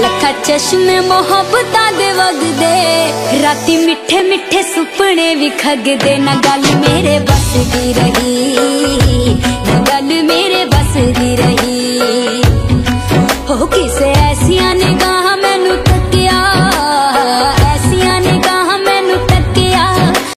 ਲੱਖਾਂ ਚਸ਼ਮੇ ਮੁਹੱਬਤਾਂ ਦੇ ਵਗਦੇ। ਰਾਤੀ ਮਿੱਠੇ ਮਿੱਠੇ ਸੁਪਨੇ ਵੀ ਖਗਦੇ। ਨਾ ਗੱਲ ਮੇਰੇ ਬਸ ਦੀ ਰਹੀ, ਨਾ ਗੱਲ ਮੇਰੇ ਬਸ ਦੀ ਰਹੀ। ਹੋ ਕਿਸੇ